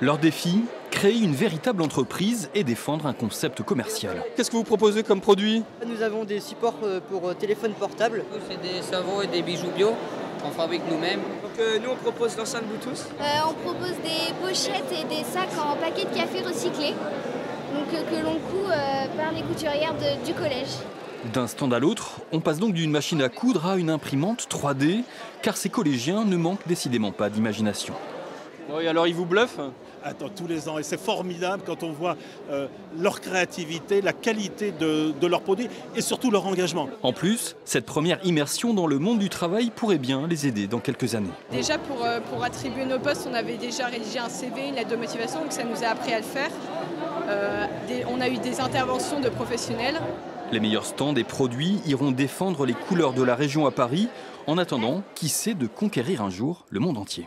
Leur défi Créer une véritable entreprise et défendre un concept commercial. Qu'est-ce que vous proposez comme produit? Nous avons des supports euh, pour téléphone portable. C'est des savons et des bijoux bio qu'on fabrique nous-mêmes. Donc euh, nous on propose l'enceinte Bluetooth. Euh, on propose des pochettes et des sacs en paquet de café recyclé, donc euh, que l'on coud euh, par les couturières de- du collège. D'un stand à l'autre, on passe donc d'une machine à coudre à une imprimante 3D, car ces collégiens ne manquent décidément pas d'imagination. Oui, alors ils vous bluffent? Attends, tous les ans. Et c'est formidable quand on voit euh, leur créativité, la qualité de, de leurs produits et surtout leur engagement. En plus, cette première immersion dans le monde du travail pourrait bien les aider dans quelques années. Déjà pour, euh, pour attribuer nos postes, on avait déjà rédigé un CV, une lettre de motivation, donc ça nous a appris à le faire. Euh, des- on a eu des interventions de professionnels. Les meilleurs stands et produits iront défendre les couleurs de la région à Paris, en attendant, qui sait, de conquérir un jour le monde entier?